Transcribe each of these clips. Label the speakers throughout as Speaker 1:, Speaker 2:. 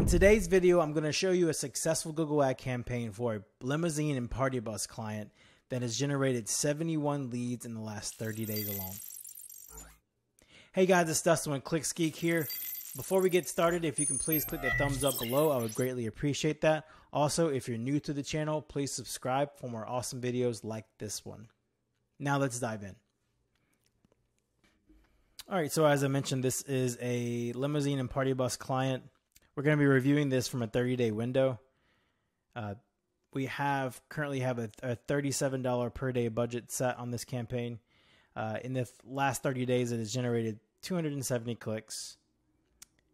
Speaker 1: In today's video, I'm going to show you a successful Google ad campaign for a limousine and party bus client that has generated 71 leads in the last 30 days alone. Hey guys, it's Dustin with ClicksGeek here. Before we get started, if you can please click the thumbs up below, I would greatly appreciate that. Also, if you're new to the channel, please subscribe for more awesome videos like this one. Now let's dive in. All right, so as I mentioned, this is a limousine and party bus client. We're going to be reviewing this from a 30 day window. Uh, we have currently have a, a, $37 per day budget set on this campaign. Uh, in the last 30 days, it has generated 270 clicks.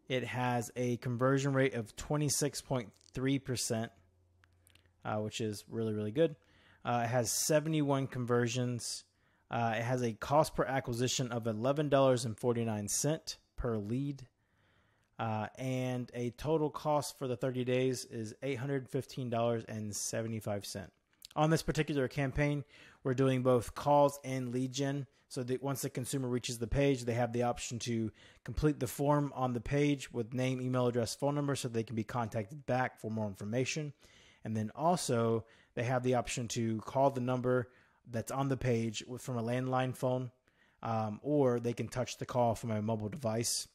Speaker 1: It has a conversion rate of 26.3%, uh, which is really, really good. Uh, it has 71 conversions uh, it has a cost per acquisition of $11.49 per lead. Uh, and a total cost for the 30 days is $815.75. On this particular campaign, we're doing both calls and lead gen. So that once the consumer reaches the page, they have the option to complete the form on the page with name, email address, phone number, so they can be contacted back for more information. And then also, they have the option to call the number that's on the page from a landline phone, um, or they can touch the call from a mobile device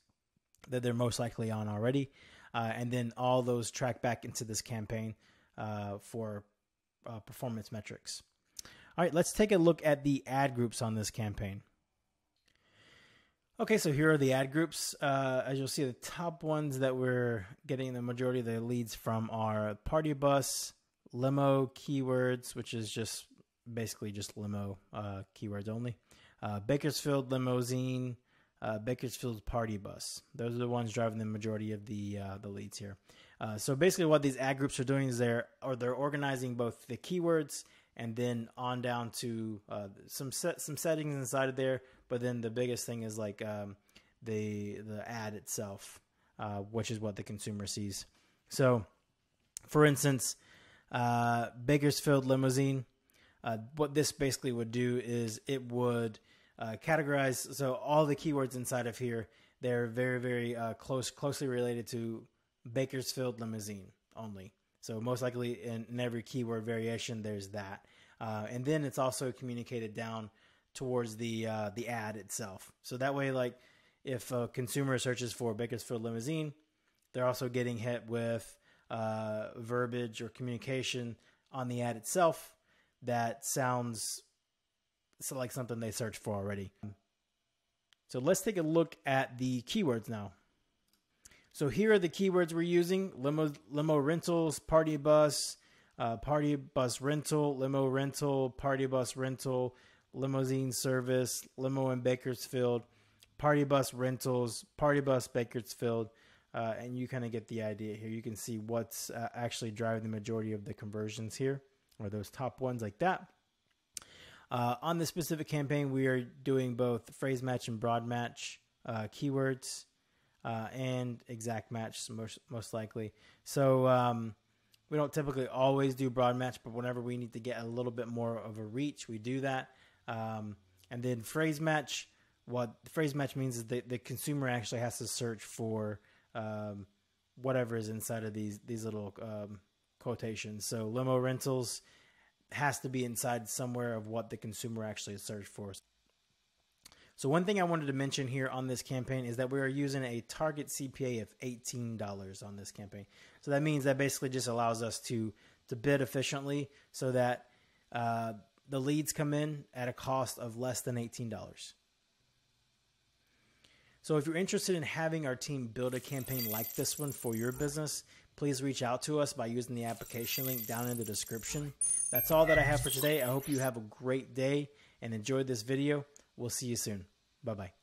Speaker 1: that they're most likely on already. Uh, and then all those track back into this campaign uh, for uh, performance metrics. All right, let's take a look at the ad groups on this campaign. Okay, so here are the ad groups. Uh, as you'll see, the top ones that we're getting the majority of the leads from are party bus, limo, keywords, which is just basically just limo uh, keywords only. Uh, Bakersfield limousine, uh, Bakersfield party bus. Those are the ones driving the majority of the uh, the leads here. Uh, so basically, what these ad groups are doing is they're or they're organizing both the keywords and then on down to uh, some set some settings inside of there. But then the biggest thing is like um, the the ad itself, which is what the consumer sees. So, for instance, Bakersfield limousine uh, what this basically would do is it would uh, categorize so all the keywords inside of here they're very very uh, close closely related to Bakersfield limousine only. So most likely in, in every keyword variation there's that, uh, and then it's also communicated down towards the uh, the ad itself. So that way, like if a consumer searches for Bakersfield limousine, they're also getting hit with uh, verbiage or communication on the ad itself that sounds like something they searched for already. So let's take a look at the keywords now. So here are the keywords we're using: limo, limo rentals, party bus, uh, party bus rental, limo rental, party bus rental, limousine service, limo in Bakersfield, party bus rentals, party bus Bakersfield, uh, and you kind of get the idea here. You can see what's uh, actually driving the majority of the conversions here or those top ones like that. Uh, on this specific campaign, we are doing both phrase match and broad match uh, keywords uh, and exact match, most, most likely. So um, we don't typically always do broad match, but whenever we need to get a little bit more of a reach, we do that. Um, and then phrase match, what phrase match means is that the consumer actually has to search for um, whatever is inside of these these little um, quotations. So limo rentals has to be inside somewhere of what the consumer actually searched for. So one thing I wanted to mention here on this campaign is that we are using a target CPA of $18 on this campaign. So that means that basically just allows us to to bid efficiently so that uh, the leads come in at a cost of less than $18. So if you're interested in having our team build a campaign like this one for your business, please reach out to us by using the application link down in the description. That's all that I have for today. I hope you have a great day and enjoyed this video. We'll see you soon. Bye bye.